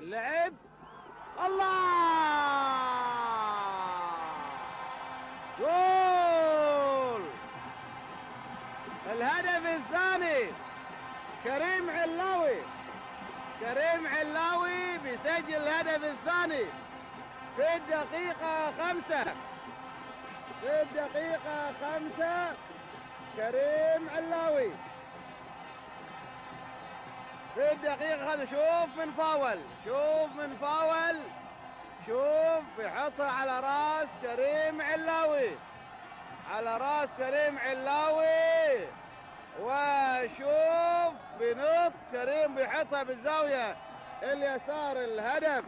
اللعب. الله! جول! الهدف الثاني كريم علاوي. كريم علاوي بيسجل الهدف الثاني. في الدقيقة خمسة. في الدقيقة خمسة كريم علاوي. في الدقيقة خمسة شوف من فاول شوف من فاول. شوف يحطها على راس كريم علاوي. على راس كريم علاوي. وشوف بنط كريم بيحطها بالزاوية. اليسار الهدف.